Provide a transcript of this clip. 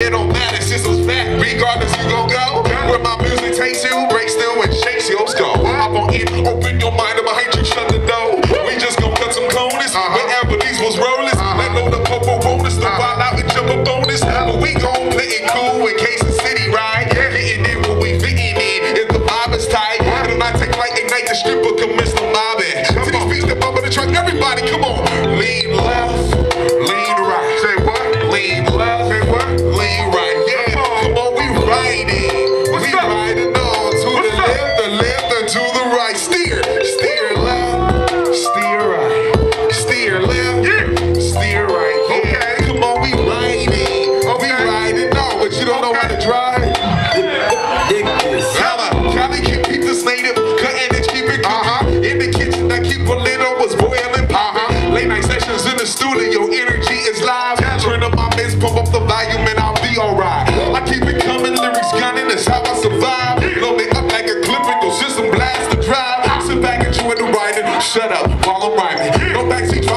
It don't matter, systems back, regardless you gon' go. Where my music takes you, breaks through and shakes your skull. Hop on in, open your mind, and behind you shut the door. We just gon' cut some corners, uh-huh. wherever these was rollers. Uh-huh. Let know the popo bonus, the uh-huh. wild out and jump a bonus. But we gon' play it cool in case the to the right. Steer, steer left, steer right, steer left, Yeah. steer right. Yeah, Okay. come on, we riding. We riding on, but you don't know how to drive. Yalla, Cali keep keep this native, Shut up while I'm rhyming. No backseat